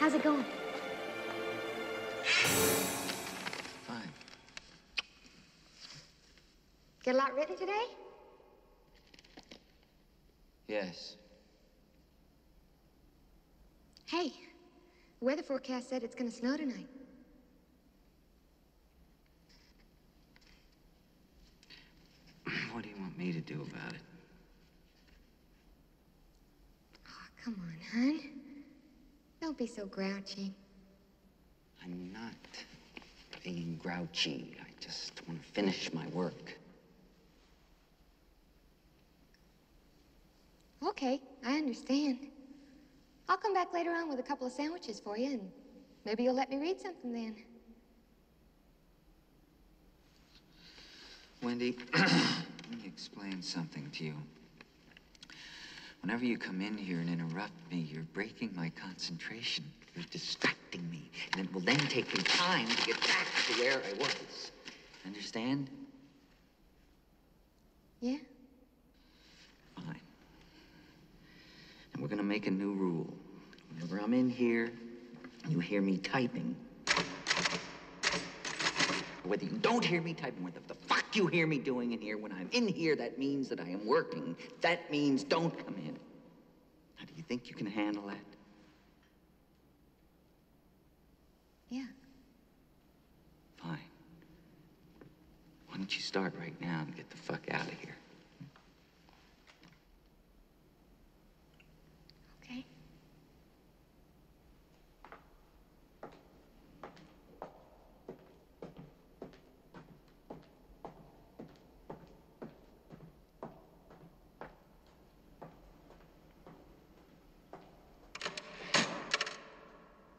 How's it going? Fine. Get a lot written today? Yes. Hey, the weather forecast said it's gonna snow tonight. What do you want me to do about it? Oh, come on, hon. Don't be so grouchy. I'm not being grouchy. I just want to finish my work. Okay, I understand. I'll come back later on with a couple of sandwiches for you, and maybe you'll let me read something then. Wendy, let me explain something to you. Whenever you come in here and interrupt me, you're breaking my concentration. You're distracting me. And it will then take me time to get back to where I was. Understand? Yeah? Fine. And we're gonna make a new rule. Whenever I'm in here, you hear me typing. Whether you don't hear me typing, what the fuck you hear me doing in here, when I'm in here, that means that I am working. That means don't come in. Now, do you think you can handle that? Yeah. Fine. Why don't you start right now and get the fuck out of here?